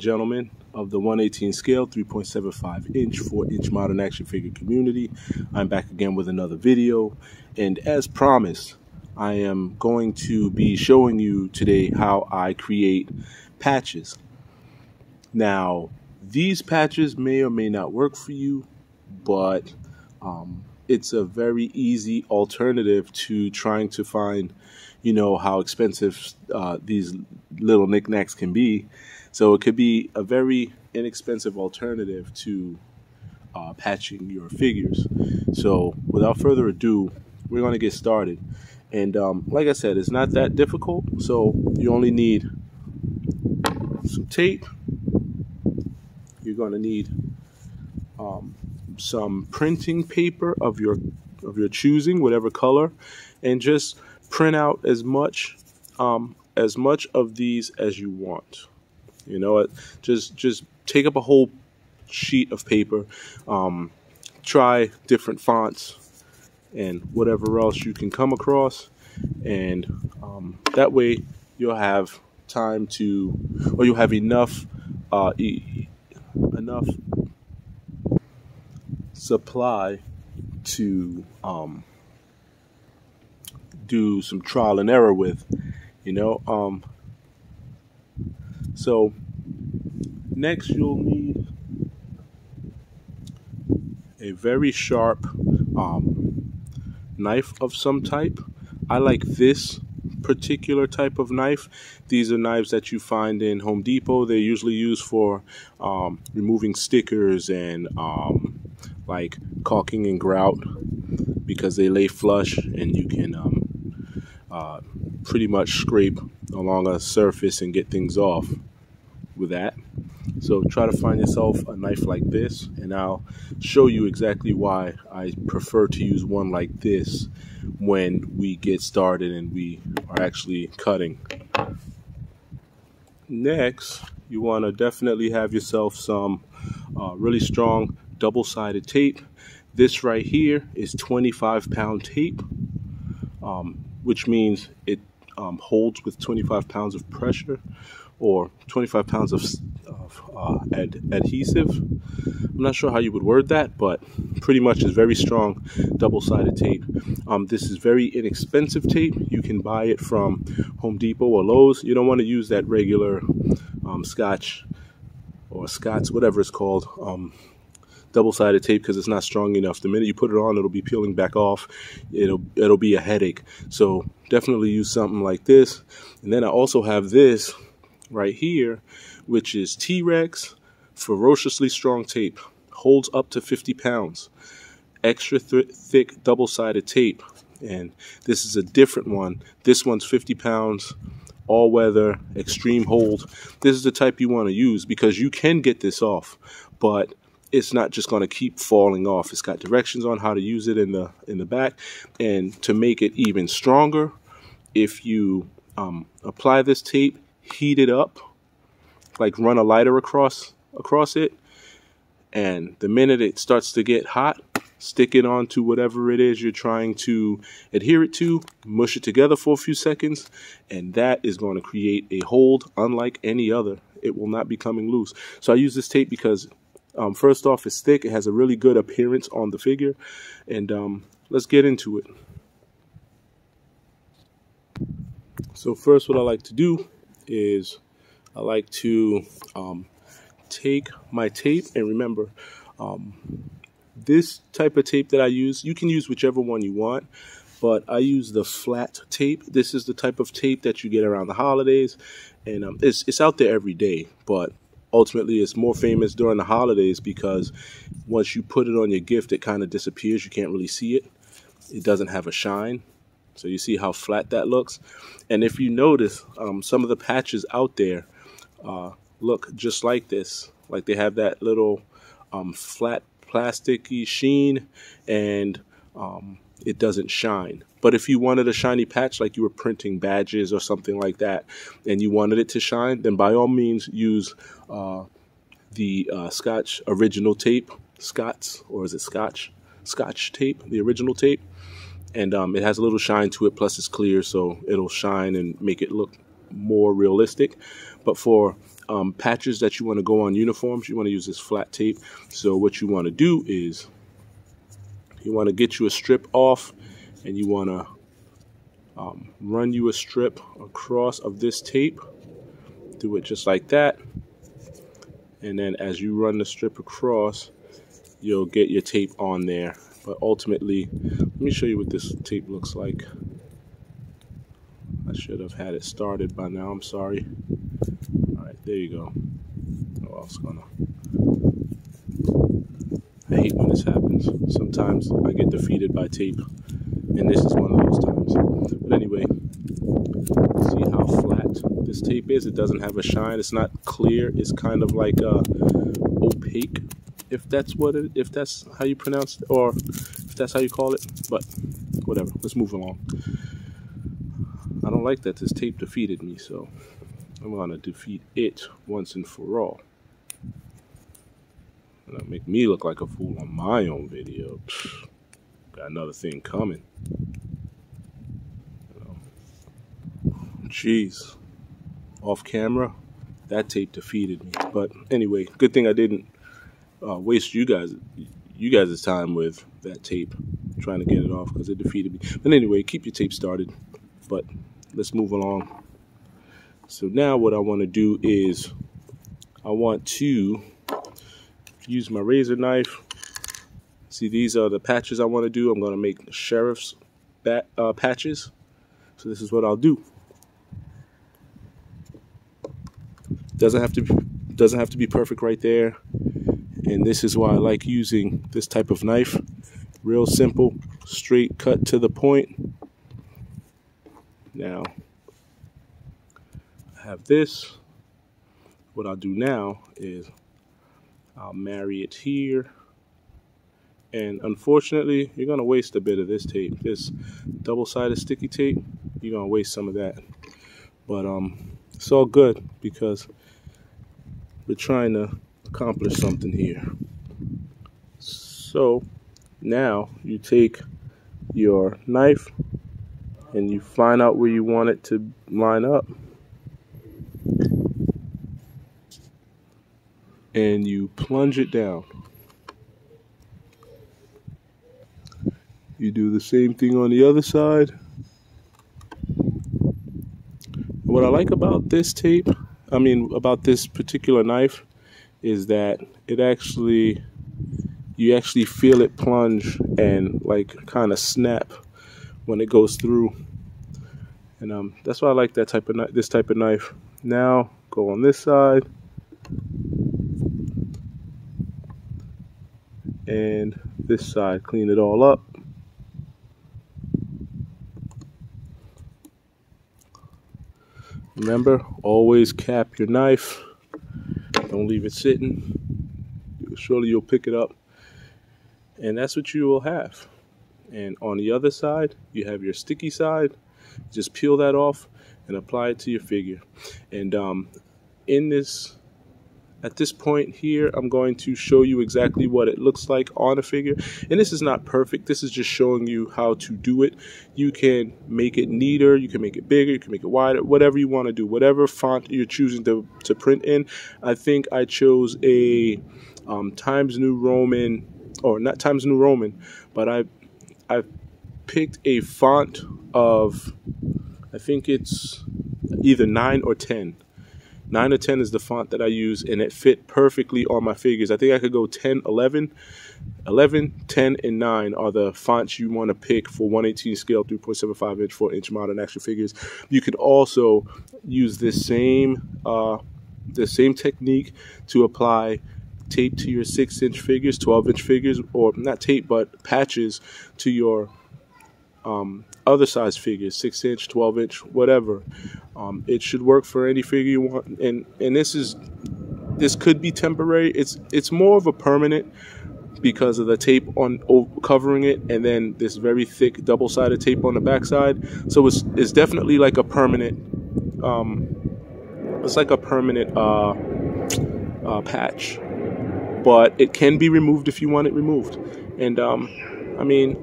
gentlemen of the 118 scale 3.75 inch 4 inch modern action figure community. I'm back again with another video and as promised i am going to be showing you today how i create patches. Now these patches may or may not work for you but um, it's a very easy alternative to trying to find you know how expensive uh, these little knickknacks can be so it could be a very inexpensive alternative to uh, patching your figures. So without further ado, we're going to get started. And um, like I said, it's not that difficult. So you only need some tape. You're going to need um, some printing paper of your of your choosing, whatever color, and just print out as much um, as much of these as you want. You know, just just take up a whole sheet of paper, um, try different fonts and whatever else you can come across, and um, that way you'll have time to, or you'll have enough, uh, e enough supply to um, do some trial and error with. You know, um, so next you'll need a very sharp um, knife of some type. I like this particular type of knife. These are knives that you find in Home Depot. They're usually used for um, removing stickers and um, like caulking and grout because they lay flush and you can um, uh, pretty much scrape along a surface and get things off with that. So try to find yourself a knife like this and I'll show you exactly why I prefer to use one like this when we get started and we are actually cutting. Next, you want to definitely have yourself some uh, really strong double-sided tape. This right here is 25 pound tape, um, which means it um, holds with 25 pounds of pressure or 25 pounds of, of uh, ad adhesive. I'm not sure how you would word that, but pretty much is very strong double-sided tape. Um, this is very inexpensive tape. You can buy it from Home Depot or Lowe's. You don't want to use that regular um, Scotch or Scott's, whatever it's called, um, double-sided tape because it's not strong enough. The minute you put it on, it'll be peeling back off. It'll it'll be a headache. So definitely use something like this. And then I also have this right here, which is T-Rex ferociously strong tape. Holds up to 50 pounds. Extra th thick double-sided tape. And this is a different one. This one's 50 pounds all weather, extreme hold. This is the type you want to use because you can get this off, but it's not just going to keep falling off. It's got directions on how to use it in the in the back, and to make it even stronger, if you um, apply this tape heat it up, like run a lighter across across it, and the minute it starts to get hot, stick it onto whatever it is you're trying to adhere it to, mush it together for a few seconds, and that is going to create a hold unlike any other. It will not be coming loose. So I use this tape because um, first off, it's thick. It has a really good appearance on the figure. And um, let's get into it. So first, what I like to do is I like to um, take my tape and remember um, this type of tape that I use, you can use whichever one you want, but I use the flat tape. This is the type of tape that you get around the holidays, and um, it's, it's out there every day, but ultimately it's more famous during the holidays because once you put it on your gift, it kind of disappears. You can't really see it. It doesn't have a shine. So you see how flat that looks. And if you notice, um, some of the patches out there uh, look just like this. Like they have that little um, flat plasticky sheen and um, it doesn't shine. But if you wanted a shiny patch like you were printing badges or something like that and you wanted it to shine, then by all means use uh, the uh, Scotch original tape, Scott's, or is it Scotch? Scotch tape, the original tape and um, it has a little shine to it. Plus, it's clear, so it'll shine and make it look more realistic. But for um, patches that you want to go on uniforms, you want to use this flat tape. So what you want to do is you want to get you a strip off and you want to um, run you a strip across of this tape. Do it just like that. And then as you run the strip across, you'll get your tape on there. But ultimately, let me show you what this tape looks like. I should have had it started by now. I'm sorry. All right, there you go. Oh, I was gonna. I hate when this happens. Sometimes I get defeated by tape, and this is one of those times. But anyway, see how flat this tape is. It doesn't have a shine. It's not clear. It's kind of like uh, opaque, if that's what it, if that's how you pronounce it, or if that's how you call it. But whatever. Let's move along. I don't like that this tape defeated me, so I'm to defeat it once and for all. That make me look like a fool on my own video. Got another thing coming. Jeez. Off camera, that tape defeated me. But anyway, good thing I didn't uh, waste you guys you guys' time with that tape trying to get it off because it defeated me. But anyway, keep your tape started. But let's move along. So now what I want to do is I want to use my razor knife. See, these are the patches I want to do. I'm going to make sheriff's bat, uh, patches. So this is what I'll do. Doesn't have to be, doesn't have to be perfect right there. And this is why I like using this type of knife. Real simple, straight cut to the point. Now, I have this. What I'll do now is I'll marry it here. And unfortunately, you're going to waste a bit of this tape. This double-sided sticky tape, you're to waste some of that. But um, it's all good because we're trying to accomplish something here. So now you take your knife and you find out where you want it to line up. And you plunge it down. You do the same thing on the other side. What I like about this tape, I mean, about this particular knife, is that it actually, you actually feel it plunge and like kind of snap when it goes through. And um, that's why I like that type of this type of knife. Now go on this side. And this side, clean it all up. Remember, always cap your knife. Don't leave it sitting. Surely you'll pick it up. And that's what you will have. And on the other side, you have your sticky side. Just peel that off and apply it to your figure. And um, in this, at this point here, I'm going to show you exactly what it looks like on a figure. And this is not perfect. This is just showing you how to do it. You can make it neater. You can make it bigger. You can make it wider. Whatever you want to do. Whatever font you're choosing to, to print in. I think I chose a um, Times New Roman, or not Times New Roman, but I I picked a font of, I think it's either 9 or 10. 9 or 10 is the font that I use, and it fit perfectly on my figures. I think I could go 10, 11. 11, 10, and 9 are the fonts you want to pick for 118 scale, 3.75 inch, 4 inch modern action figures. You could also use this same, uh, the same technique to apply tape to your 6 inch figures, 12 inch figures, or not tape, but patches to your um, other size figures, 6 inch, 12 inch, whatever. Um, it should work for any figure you want. And, and this is, this could be temporary. It's, it's more of a permanent because of the tape on covering it and then this very thick double-sided tape on the backside so it's it's definitely like a permanent um it's like a permanent uh, uh patch but it can be removed if you want it removed. And um, I mean,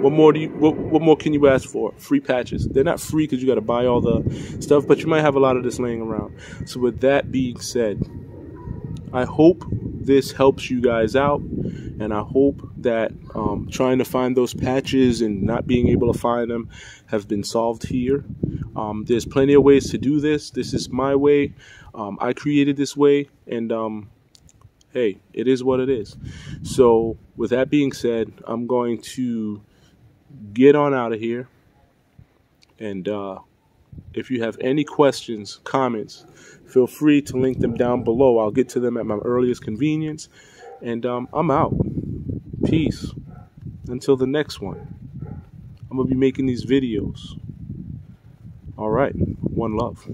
What more do you? What, what more can you ask for? Free patches. They're not free because you got to buy all the stuff, but you might have a lot of this laying around. So with that being said, I hope this helps you guys out, and I hope that um, trying to find those patches and not being able to find them have been solved here. Um, there's plenty of ways to do this. This is my way. Um, I created this way, and um, hey, it is what it is. So, with that being said, I'm going to get on out of here. And uh, if you have any questions, comments, feel free to link them down below. I'll get to them at my earliest convenience. And um, I'm out. Peace. Until the next one. I'm going to be making these videos. All right. One love.